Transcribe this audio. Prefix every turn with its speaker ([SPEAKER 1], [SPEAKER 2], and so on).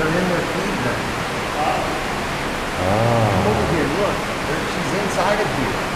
[SPEAKER 1] They're in. Oh.
[SPEAKER 2] Ah. Come over here,
[SPEAKER 1] look. She's inside of here.